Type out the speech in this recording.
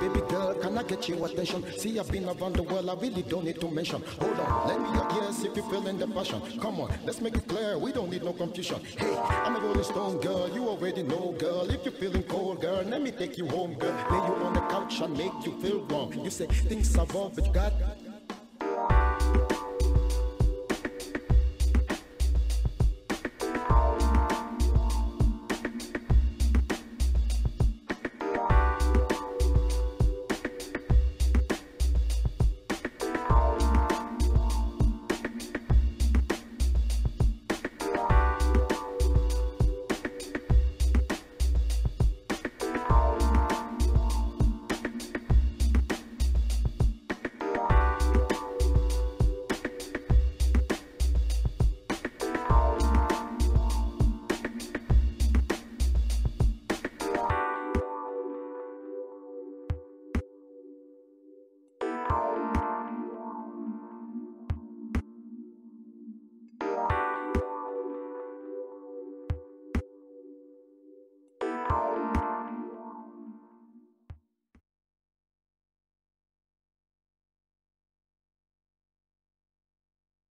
baby girl, can I get your attention? See, I've been around the world, I really don't need to mention. Hold on, let me your if you're feeling the passion. Come on, let's make it clear, we don't need no confusion. Hey, I'm a rolling stone girl, you already know, girl. If you're feeling cold, girl, let me take you home, girl. Lay you on the couch and make you feel warm. You say things are wrong, but you got